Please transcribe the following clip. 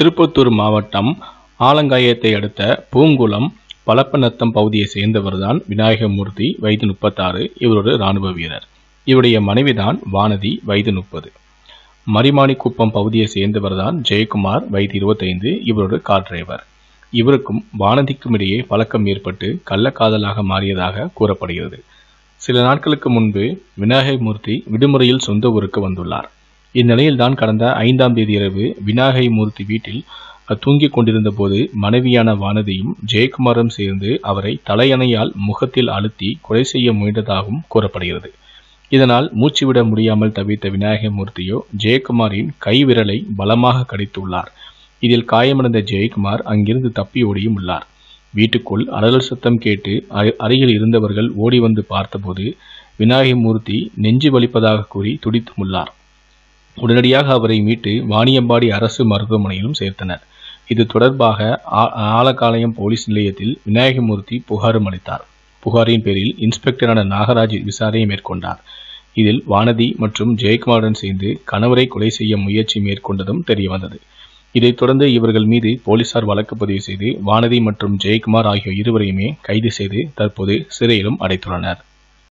திருப்பத்தூர் மாவட்டம் ஆலங்காயத்தை அடுத்த பூங்குளம் பலப்பநத்தம் பகுதியை சேர்ந்தவர்தான் விநாயகமூர்த்தி வயது முப்பத்தாறு. இவர் ஒரு இராணுவ வீரர். இவருடைய மனைவிதான் வானதி வயது முப்பது. மரிமாணிக்குப்பம் பகுதியை சேர்ந்தவர்தான் ஜெயக்குமார் வயது இருபத்தைந்து. இவரோட கார் டிரைவர். இவருக்கும் வானதிக்கும் இடையே பழக்கம் ஏற்பட்டு கள்ளக்காதலாக மாறியதாக கூறப்படுகிறது. சில நாட்களுக்கு முன்பு விநாயகமூர்த்தி விடுமுறையில் சொந்த ஊருக்கு வந்துள்ளார். இந்நிலையில்தான் கடந்த ஐந்தாம் தேதி இரவு விநாயகமூர்த்தி வீட்டில் தூங்கிக் கொண்டிருந்த போது மனைவியான வானதியும் ஜெயக்குமாரும் சேர்ந்து அவரை தலையணையால் முகத்தில் அழுத்தி கொலை செய்ய முயன்றதாகவும் கூறப்படுகிறது. இதனால் மூச்சுவிட முடியாமல் தவித்த விநாயகமூர்த்தியோ ஜெயக்குமாரின் கைவிரலை பலமாக கடித்துள்ளார். இதில் காயமடைந்த ஜெயக்குமார் அங்கிருந்து தப்பி ஓடியும் உள்ளார். வீட்டுக்குள் அலறல் சத்தம் கேட்டு அருகில் இருந்தவர்கள் ஓடி வந்து பார்த்தபோது விநாயகமூர்த்தி நெஞ்சு வலிப்பதாக கூறி துடித்தும் உள்ளார். உடனடியாக அவரை மீட்டு வாணியம்பாடி அரசு மருத்துவமனையிலும் சேர்த்தனர். இது தொடர்பாக ஆ- ஆலக்காலயம் போலீஸ் நிலையத்தில் விநாயகமூர்த்தி புகாரும் அளித்தார். புகாரின் பேரில் இன்ஸ்பெக்டரான நாகராஜ் விசாரணையை மேற்கொண்டார். இதில் வானதி மற்றும் ஜெயக்குமாருடன் சேர்ந்து கணவரை கொலை செய்ய முயற்சி மேற்கொண்டதும் தெரியவந்தது. இதைத் தொடர்ந்து இவர்கள் மீது போலீசார் வழக்கு பதிவு செய்து வானதி மற்றும் ஜெயக்குமார் ஆகிய இருவரையுமே கைது செய்து தற்போது சிறையிலும் அடைத்துள்ளனர்.